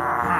Ha!